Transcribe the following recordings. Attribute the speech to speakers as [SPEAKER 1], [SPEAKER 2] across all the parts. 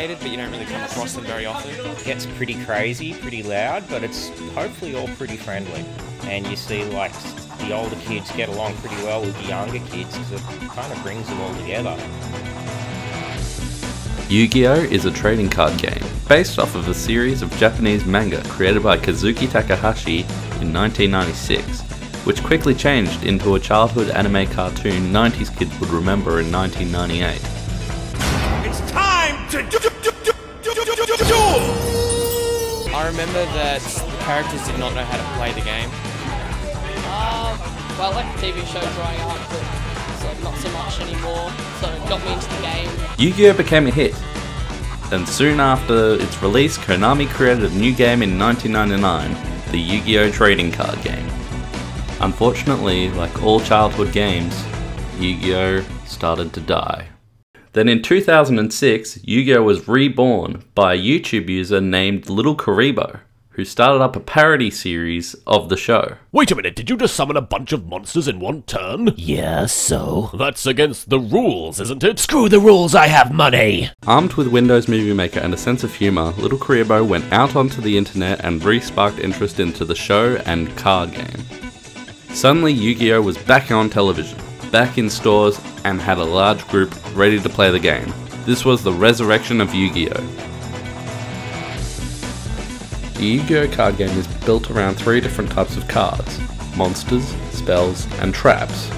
[SPEAKER 1] complicated, but you don't really come across them very often.
[SPEAKER 2] It gets pretty crazy, pretty loud, but it's hopefully all pretty friendly. And you see, like, the older kids get along pretty well with the younger kids because it kind of brings them all together.
[SPEAKER 3] Yu-Gi-Oh! is a trading card game based off of a series of Japanese manga created by Kazuki Takahashi in 1996, which quickly changed into a childhood anime cartoon 90s kids would remember in 1998
[SPEAKER 4] to do, do, do,
[SPEAKER 1] I remember that the characters did not know how to play the game.
[SPEAKER 5] Um, well, I like the TV show growing up, but sort not so much anymore, so it got me into the game.
[SPEAKER 3] Yu-Gi-Oh! became a hit, and soon after its release, Konami created a new game in 1999, the Yu-Gi-Oh! trading card game. Unfortunately, like all childhood games, Yu-Gi-Oh! started to die. Then in 2006, Yu-Gi-Oh! was reborn by a YouTube user named LittleKuriboh, who started up a parody series of the show.
[SPEAKER 4] Wait a minute, did you just summon a bunch of monsters in one turn?
[SPEAKER 6] Yeah, so?
[SPEAKER 4] That's against the rules, isn't it?
[SPEAKER 6] Screw the rules, I have money!
[SPEAKER 3] Armed with Windows Movie Maker and a sense of humour, LittleKuriboh went out onto the internet and re-sparked interest into the show and card game. Suddenly Yu-Gi-Oh! was back on television, back in stores, and had a large group ready to play the game. This was the resurrection of Yu-Gi-Oh! The Yu-Gi-Oh! card game is built around three different types of cards, monsters, spells, and traps.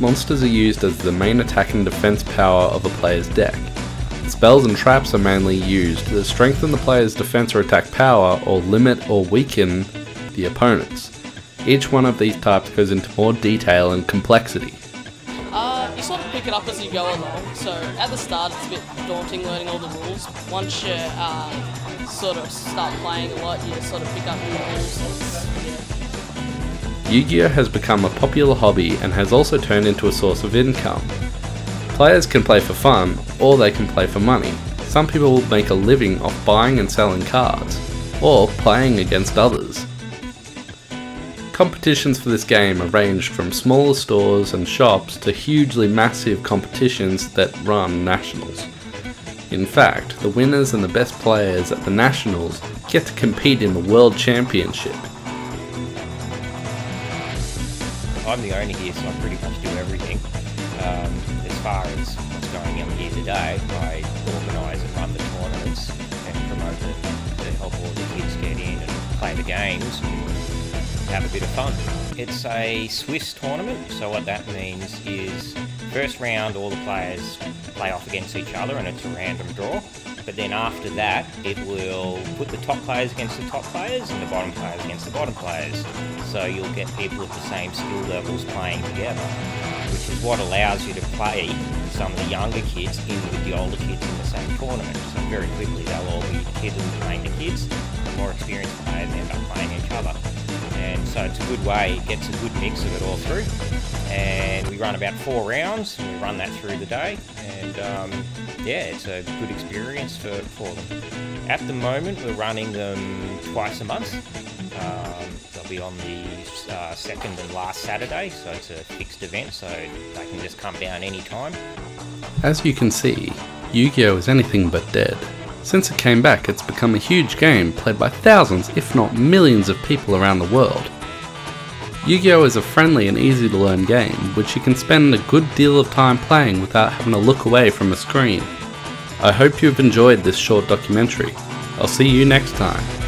[SPEAKER 3] Monsters are used as the main attack and defense power of a player's deck. Spells and traps are mainly used to strengthen the player's defense or attack power or limit or weaken the opponent's. Each one of these types goes into more detail and complexity.
[SPEAKER 5] It up as you go along. So at the start, it's a bit daunting learning all the rules. Once you uh, sort of start playing a lot, you sort of pick up new rules.
[SPEAKER 3] Yu-Gi-Oh! has become a popular hobby and has also turned into a source of income. Players can play for fun, or they can play for money. Some people will make a living off buying and selling cards, or playing against others. Competitions for this game are ranged from smaller stores and shops to hugely massive competitions that run nationals. In fact, the winners and the best players at the nationals get to compete in the World Championship.
[SPEAKER 2] I'm the owner here, so I pretty much do everything. Um, as far as what's going on here today, I organise and run the tournaments and promote them to help all the kids get in and play the games have a bit of fun. It's a Swiss tournament, so what that means is first round all the players play off against each other and it's a random draw. But then after that, it will put the top players against the top players and the bottom players against the bottom players. So you'll get people of the same skill levels playing together, which is what allows you to play some of the younger kids in with the older kids in the same tournament. So very quickly they'll all be kids playing the kids. The more experienced players end up playing each other. So it's a good way, it gets a good mix of it all through. And we run about four rounds, we run that through the day. And um, yeah, it's a good experience for, for them. At the moment, we're running them twice a month. Um, they'll be on the uh, second and last Saturday, so it's a fixed event, so they can just come down any time.
[SPEAKER 3] As you can see, Yu-Gi-Oh! is anything but dead. Since it came back, it's become a huge game played by thousands, if not millions of people around the world. Yu-Gi-Oh! is a friendly and easy to learn game, which you can spend a good deal of time playing without having to look away from a screen. I hope you've enjoyed this short documentary. I'll see you next time.